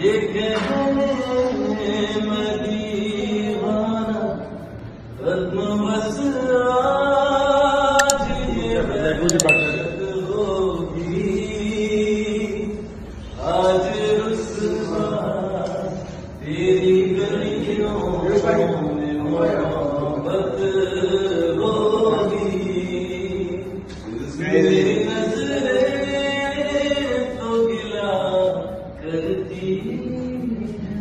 ये कहने मैं दीवाना रत्न बस आज ये होगी। आज रुसवा तेरी गलियों में मोहब्बत होगी You.